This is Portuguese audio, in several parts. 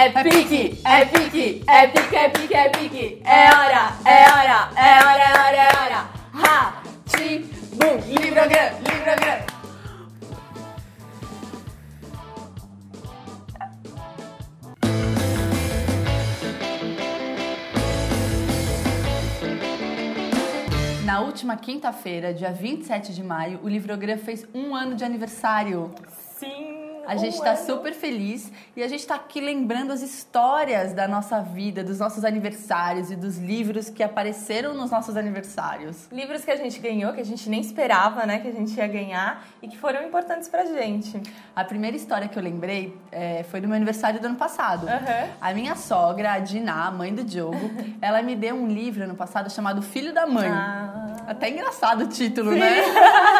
É pique, é pique, é pique, é pique, é pique. É hora, é hora, é hora, é hora, é hora. Ha, ti, bum, livrograma, livrograma. Na última quinta-feira, dia 27 de maio, o Livrograma fez um ano de aniversário. Sim. A gente está ano. super feliz e a gente está aqui lembrando as histórias da nossa vida, dos nossos aniversários e dos livros que apareceram nos nossos aniversários. Livros que a gente ganhou, que a gente nem esperava, né, que a gente ia ganhar e que foram importantes pra gente. A primeira história que eu lembrei é, foi do meu aniversário do ano passado. Aham. A minha sogra, a Diná, mãe do Diogo, ela me deu um livro ano passado chamado Filho da Mãe. Ah. Até engraçado o título, né?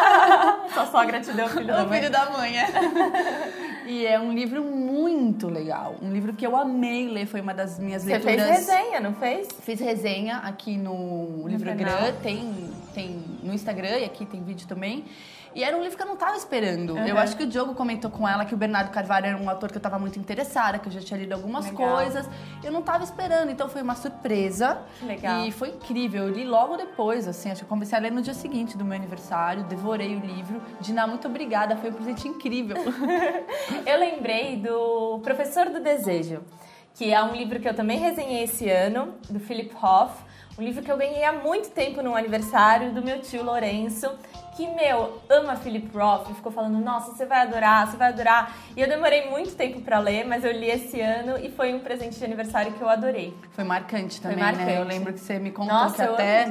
Sogra te deu o filho da O mãe. filho da mãe, é. E é um livro muito legal. Um livro que eu amei ler, foi uma das minhas Você leituras. fez resenha, não fez? Fiz resenha aqui no, Livrogram, canal. tem, tem no Instagram e aqui tem vídeo também. E era um livro que eu não tava esperando. Uhum. Eu acho que o Diogo comentou com ela que o Bernardo Carvalho era um autor que eu tava muito interessada, que eu já tinha lido algumas Legal. coisas. Eu não tava esperando, então foi uma surpresa. Que legal. E foi incrível. Eu li logo depois, assim, acho que eu comecei a ler no dia seguinte do meu aniversário, devorei o livro. Diná, muito obrigada, foi um presente incrível. Eu lembrei do Professor do Desejo, que é um livro que eu também resenhei esse ano, do Philip Hoff. Um livro que eu ganhei há muito tempo no aniversário do meu tio Lourenço, que, meu, ama Philip Roth e ficou falando, nossa, você vai adorar, você vai adorar. E eu demorei muito tempo pra ler, mas eu li esse ano e foi um presente de aniversário que eu adorei. Foi marcante também, né? marcante. Eu lembro que você me contou Nossa, que eu até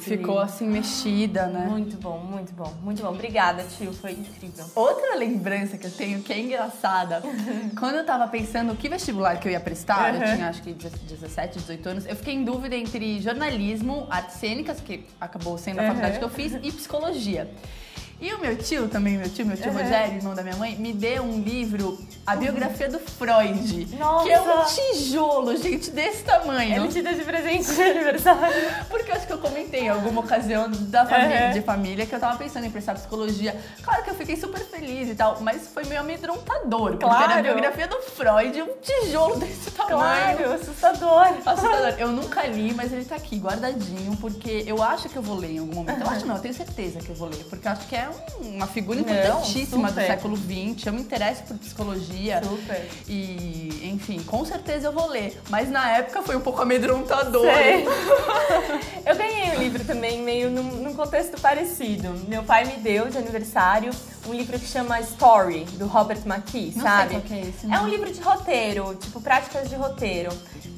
ficou livro. assim mexida, né? Muito bom, muito bom, muito bom. Obrigada, tio, foi incrível. Outra lembrança que eu tenho que é engraçada. Quando eu tava pensando que vestibular que eu ia prestar, eu Uhum. tinha acho que 17, 18 anos, eu fiquei em dúvida entre jornalismo, artes cênicas, que acabou sendo a Uhum. faculdade que eu fiz, e psicologia. Bahia. E o meu tio, também meu tio, meu tio Uhum. Rogério, irmão da minha mãe, me deu um livro, a biografia do Freud. Nossa! Que é um tijolo, gente, desse tamanho. Ele te deu de presente de aniversário. Porque eu acho que eu comentei em alguma ocasião da família, Uhum. de família que eu tava pensando em prestar psicologia. Claro que eu fiquei super feliz e tal, mas foi meio amedrontador. Porque Claro. era a biografia do Freud, um tijolo desse tamanho. Claro, assustador. Assustador. Eu nunca li, mas ele tá aqui guardadinho, porque eu acho que eu vou ler em algum momento. Eu acho não, eu tenho certeza que eu vou ler, porque eu acho que é um- uma figura Não, importantíssima do super. século XX. Eu me interesso por psicologia. Super. E, enfim, com certeza eu vou ler. Mas na época foi um pouco amedrontador. Sei. Eu ganhei um livro também, meio num, num contexto parecido. Meu pai me deu de aniversário um livro que chama Story, do Robert McKee, Não sabe? sei qual é esse. É um livro de roteiro, tipo práticas de roteiro.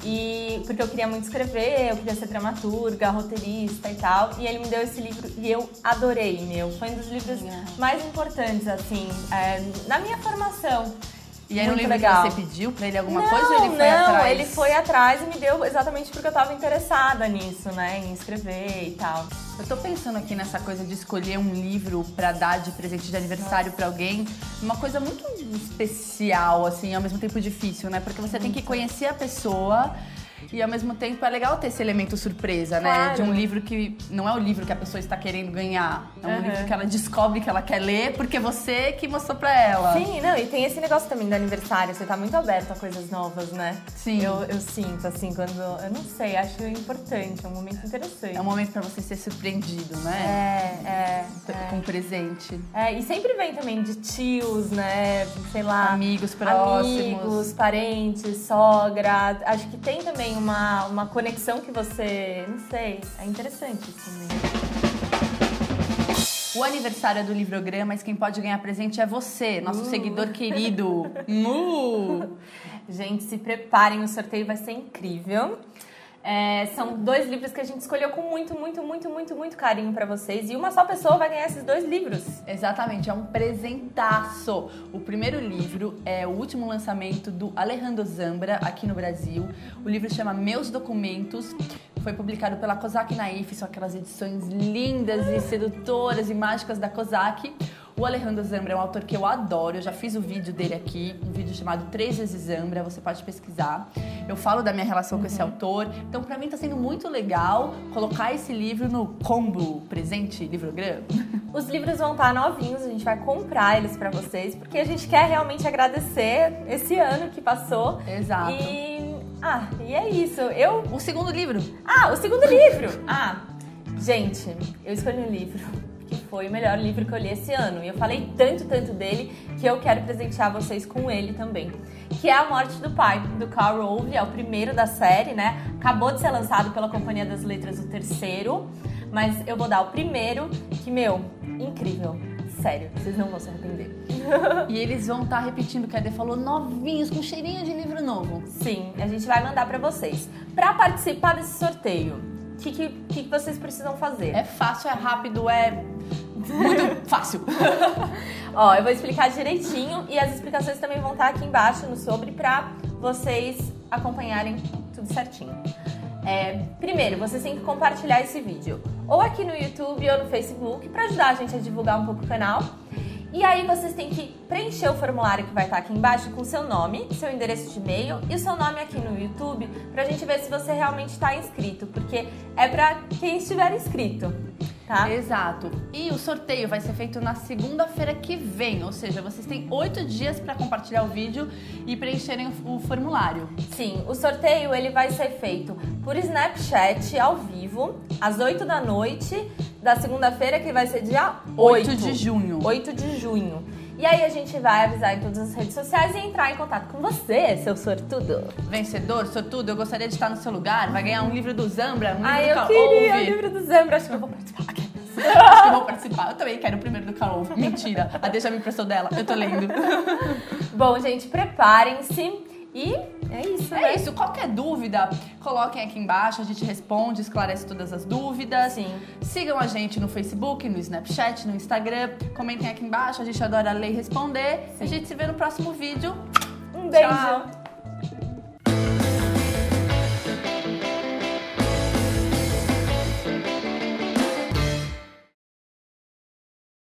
E porque eu queria muito escrever, eu queria ser dramaturga, roteirista e tal. E ele me deu esse livro e eu adorei, meu. Foi um dos livros mais importantes, assim, é, na minha formação. E um Muito livro legal. que você pediu pra ele alguma não, coisa ou ele foi não, atrás? ele foi atrás e me deu exatamente porque eu tava interessada nisso, né? Em escrever e tal. Eu tô pensando aqui nessa coisa de escolher um livro pra dar de presente de aniversário pra alguém, uma coisa muito especial, assim, ao mesmo tempo difícil, né? Porque você tem que conhecer a pessoa e ao mesmo tempo é legal ter esse elemento surpresa, né? Claro. De um livro que não é o livro que a pessoa está querendo ganhar, é um Uhum. livro que ela descobre que ela quer ler porque é você que mostrou pra ela. Sim, não, e tem esse negócio também do aniversário, você tá muito aberto a coisas novas, né? Sim. Eu, eu sinto, assim, quando. Eu não sei, acho importante, é um momento interessante. É um momento pra você ser surpreendido, né? É, é. Com um presente. É, e sempre vem também de tios, né? Sei lá. Amigos próximos. Amigos, parentes, sogra. Acho que tem também uma, uma conexão que você. Não sei. É interessante isso também. O aniversário é do Livrograma, mas quem pode ganhar presente é você, nosso Uh. seguidor querido. Uh. Gente, se preparem, o sorteio vai ser incrível. É, são dois livros que a gente escolheu com muito, muito, muito, muito, muito carinho pra vocês. E uma só pessoa vai ganhar esses dois livros. Exatamente, é um presentaço. O primeiro livro é o último lançamento do Alejandro Zambra aqui no Brasil. O livro chama Meus Documentos. Foi publicado pela Kozak Naif, são aquelas edições lindas e sedutoras e mágicas da Kozak. O Alejandro Zambra é um autor que eu adoro, eu já fiz o vídeo dele aqui, um vídeo chamado Três vezes Zambra, você pode pesquisar. Eu falo da minha relação com esse autor, então pra mim tá sendo muito legal colocar esse livro no combo presente livrograma. Os livros vão estar novinhos, a gente vai comprar eles para vocês, porque a gente quer realmente agradecer esse ano que passou. Exato. E ah, e é isso. Eu O segundo livro. Ah, o segundo livro. Ah, gente, eu escolhi um livro foi o melhor livro que eu li esse ano. E eu falei tanto, tanto dele que eu quero presentear vocês com ele também. Que é A Morte do Pai, do Carl Rove. É o primeiro da série, né? Acabou de ser lançado pela Companhia das Letras o terceiro. Mas eu vou dar o primeiro, que, meu, incrível. Sério, vocês não vão se arrepender. E eles vão estar repetindo o que a Ade falou, novinhos, com cheirinho de livro novo. Sim, a gente vai mandar pra vocês. Pra participar desse sorteio, o que, que, que vocês precisam fazer? É fácil, é rápido, é muito fácil. Ó, eu vou explicar direitinho e as explicações também vão estar aqui embaixo no sobre pra vocês acompanharem tudo certinho. É, primeiro, vocês têm que compartilhar esse vídeo ou aqui no YouTube ou no Facebook pra ajudar a gente a divulgar um pouco o canal. E aí vocês têm que preencher o formulário que vai estar aqui embaixo com seu nome, seu endereço de e-mail e o seu nome aqui no YouTube pra gente ver se você realmente está inscrito, porque é pra quem estiver inscrito, tá? Exato. E o sorteio vai ser feito na segunda-feira que vem, ou seja, vocês têm oito dias para compartilhar o vídeo e preencherem o formulário. Sim, o sorteio ele vai ser feito por Snapchat ao vivo, às 8 da noite da segunda-feira, que vai ser dia 8, 8 de junho. 8 de junho. E aí a gente vai avisar em todas as redes sociais e entrar em contato com você, seu sortudo. Vencedor, sortudo, eu gostaria de estar no seu lugar, vai ganhar um livro do Zambra, um livro Ai, do eu queria o Ove. livro do Zambra, acho que eu vou participar. Acho que eu vou participar. Eu também quero o primeiro do Carol. Mentira. A deixa me emprestou dela. Eu tô lendo. Bom, gente, preparem-se e é isso, né? É isso. Qualquer dúvida, coloquem aqui embaixo. A gente responde, esclarece todas as dúvidas. Sim. Sigam a gente no Facebook, no Snapchat, no Instagram. Comentem aqui embaixo. A gente adora ler e responder. A gente se vê no próximo vídeo. Um beijo. Tchau.